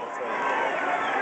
God